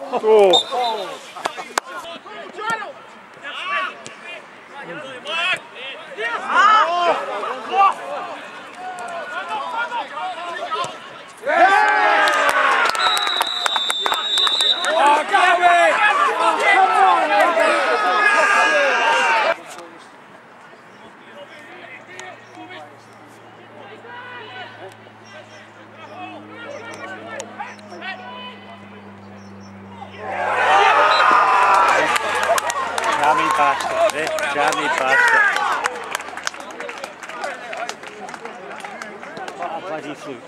Oh. pasta, eh? Gianni pasta. What a bloody fluke.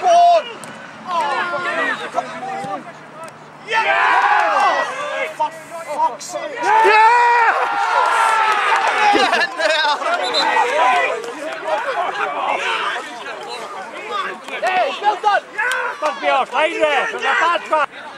Gone! Oh, yes! yes! For fuck's sake! Yeah! Hey, well done! Must be offside there. There's a bad man.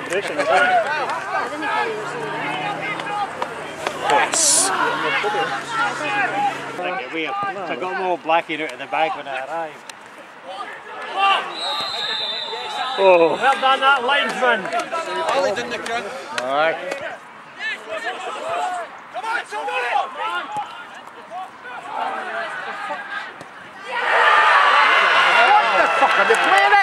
celebration. Yes. Like we have, so I got more black in it in the bag when I arrive. Oh. Well done, that linesman. Ollie's in the front. All right. Come on, somebody! What the fuck are they playing